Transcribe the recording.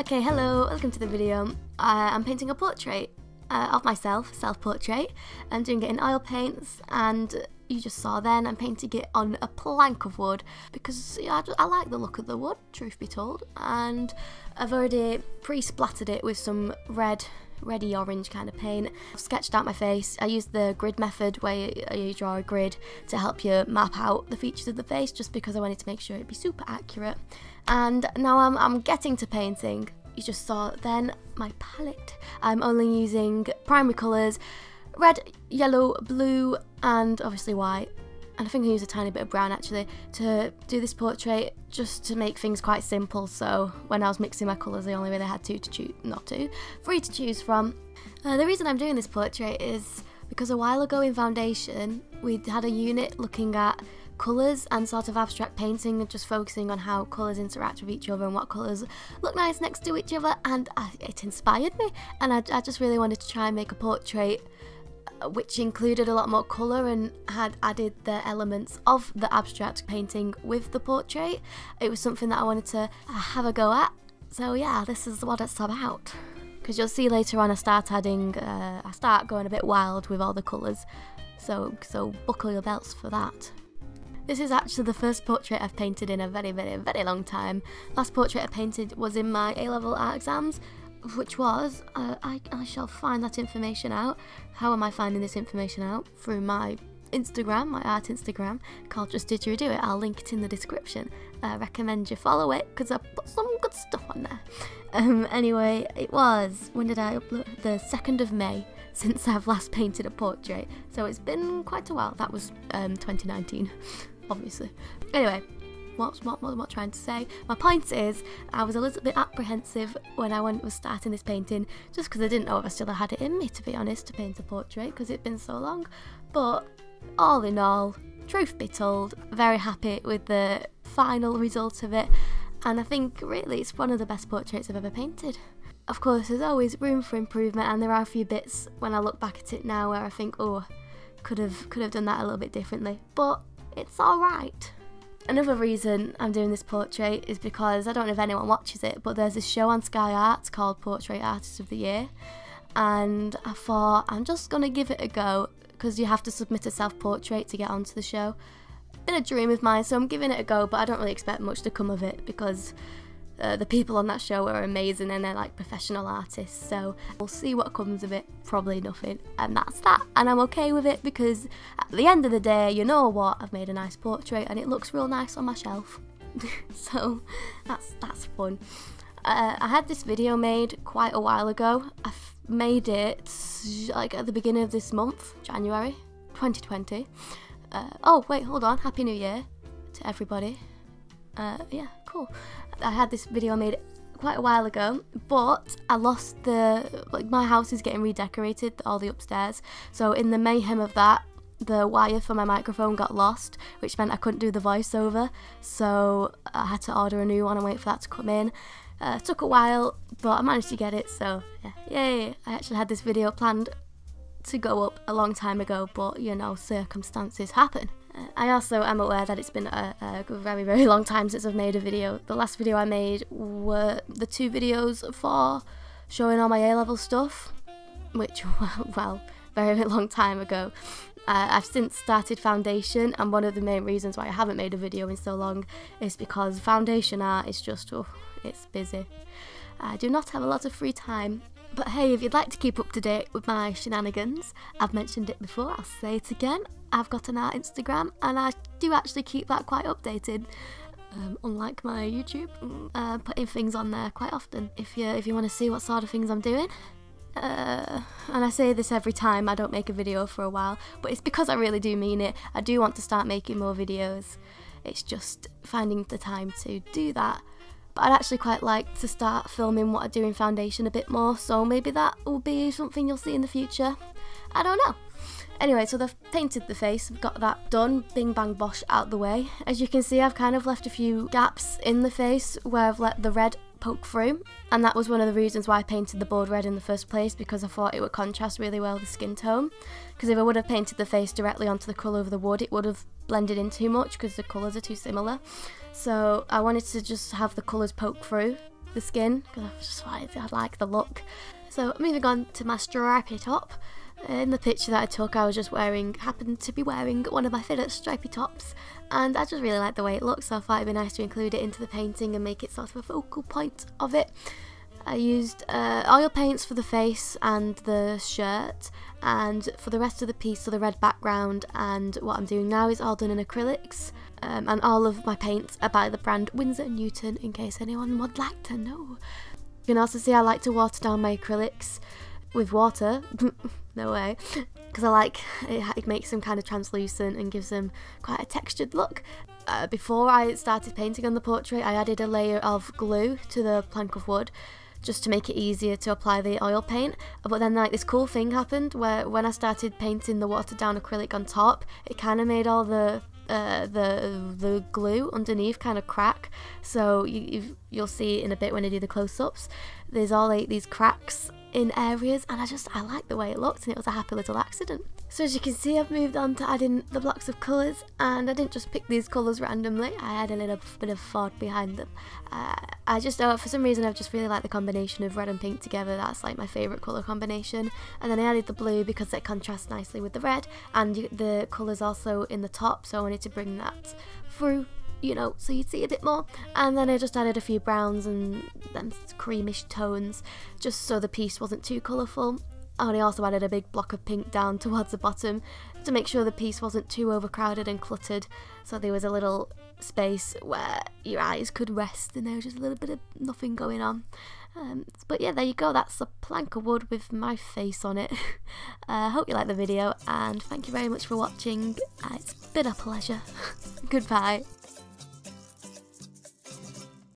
Okay, hello, welcome to the video. Uh, I'm painting a portrait uh, of myself, self-portrait. I'm doing it in oil paints and you just saw then I'm painting it on a plank of wood because yeah, I, I like the look of the wood, truth be told. And I've already pre-splattered it with some red ready orange kind of paint. I've sketched out my face. I used the grid method where uh, you draw a grid to help you map out the features of the face just because I wanted to make sure it'd be super accurate. And now I'm, I'm getting to painting. You just saw then my palette. I'm only using primary colours, red, yellow, blue and obviously white and I think I use a tiny bit of brown actually to do this portrait just to make things quite simple so when I was mixing my colours I only really had two to choose, not two, three to choose from. Uh, the reason I'm doing this portrait is because a while ago in foundation we had a unit looking at colours and sort of abstract painting and just focusing on how colours interact with each other and what colours look nice next to each other and I, it inspired me and I, I just really wanted to try and make a portrait which included a lot more colour and had added the elements of the abstract painting with the portrait. It was something that I wanted to have a go at. So yeah, this is what it's about. Because you'll see later on I start adding, uh, I start going a bit wild with all the colours. So, so buckle your belts for that. This is actually the first portrait I've painted in a very, very, very long time. Last portrait I painted was in my A-level art exams, which was, uh, I, I shall find that information out. How am I finding this information out? Through my Instagram, my art Instagram, called Just Didgeridoo It. I'll link it in the description. I recommend you follow it because I put some good stuff on there. Um, anyway, it was, when did I upload? The 2nd of May since I've last painted a portrait. So it's been quite a while. That was um, 2019, obviously. Anyway, what, what, what am I trying to say? My point is, I was a little bit apprehensive when I went was starting this painting, just because I didn't know if I still had it in me, to be honest, to paint a portrait, because it'd been so long. But all in all, truth be told, very happy with the final result of it, and I think really it's one of the best portraits I've ever painted. Of course, there's always room for improvement, and there are a few bits when I look back at it now where I think, oh, could have could have done that a little bit differently, but it's all right. Another reason I'm doing this portrait is because I don't know if anyone watches it, but there's this show on Sky Arts called Portrait Artist of the Year, and I thought I'm just gonna give it a go because you have to submit a self portrait to get onto the show. Been a dream of mine, so I'm giving it a go, but I don't really expect much to come of it because uh, the people on that show are amazing and they're like professional artists. So we'll see what comes of it. Probably nothing. And that's that. And I'm okay with it because at the end of the day, you know what? I've made a nice portrait and it looks real nice on my shelf. so that's that's fun. Uh, I had this video made quite a while ago. I made it like at the beginning of this month, January 2020. Uh, oh, wait, hold on. Happy New Year to everybody. Uh, yeah, cool. I had this video made quite a while ago, but I lost the like my house is getting redecorated, all the upstairs. So in the mayhem of that, the wire for my microphone got lost, which meant I couldn't do the voiceover. So I had to order a new one and wait for that to come in. Uh, took a while, but I managed to get it. So yeah, yay! I actually had this video planned to go up a long time ago, but you know, circumstances happen. I also am aware that it's been a, a, very, very long time since I've made a video. The last video I made were the two videos for showing all my A-level stuff, which, well, very, very long time ago. Uh, I've since started foundation, and one of the main reasons why I haven't made a video in so long is because foundation art is just, oh, it's busy. I do not have a lot of free time, but hey, if you'd like to keep up to date with my shenanigans, I've mentioned it before, I'll say it again. I've got an art Instagram and I do actually keep that quite updated. Um, unlike my YouTube, uh, putting things on there quite often. If you if you want to see what sort of things I'm doing, uh, and I say this every time I don't make a video for a while, but it's because I really do mean it. I do want to start making more videos. It's just finding the time to do that. But I'd actually quite like to start filming what I do in Foundation a bit more, so maybe that will be something you'll see in the future. I don't know. Anyway, so they've painted the face, got that done, bing bang bosh out the way. As you can see, I've kind of left a few gaps in the face where I've let the red poke through, and that was one of the reasons why I painted the board red in the first place, because I thought it would contrast really well with the skin tone. Because if I would have painted the face directly onto the colour of the wood, it would have blended in too much because the colours are too similar. So I wanted to just have the colours poke through the skin because I just I like the look. So moving on to my stripy top. In the picture that I took, I was just wearing, happened to be wearing one of my fitted stripy tops, and I just really like the way it looks, so I thought it'd be nice to include it into the painting and make it sort of a focal point of it. I used uh, oil paints for the face and the shirt, and for the rest of the piece, so the red background, and what I'm doing now is all done in acrylics. Um, and all of my paints are by the brand Winsor Newton, in case anyone would like to know. You can also see I like to water down my acrylics with water. no way. Because I like it, it makes them kind of translucent and gives them quite a textured look. Uh, before I started painting on the portrait, I added a layer of glue to the plank of wood just to make it easier to apply the oil paint. But then like this cool thing happened where when I started painting the watered down acrylic on top, it kind of made all the uh, the the glue underneath kind of crack. So you, you'll see in a bit when I do the close-ups. There's all like these cracks in areas and I just I like the way it looked and it was a happy little accident. So as you can see I've moved on to adding the blocks of colours and I didn't just pick these colours randomly, I had a little bit of thought behind them. Uh, I just, uh, for some reason I've just really liked the combination of red and pink together, that's like my favourite colour combination. And then I added the blue because it contrasts nicely with the red and the colours also in the top so I wanted to bring that through you know, so you'd see a bit more. And then I just added a few browns and then creamish tones, just so the piece wasn't too colourful. And I also added a big block of pink down towards the bottom to make sure the piece wasn't too overcrowded and cluttered, so there was a little space where your eyes could rest and there was just a little bit of nothing going on. Um, but yeah, there you go. That's a plank of wood with my face on it. I uh, hope you like the video and thank you very much for watching. Uh, it's been a pleasure. Goodbye.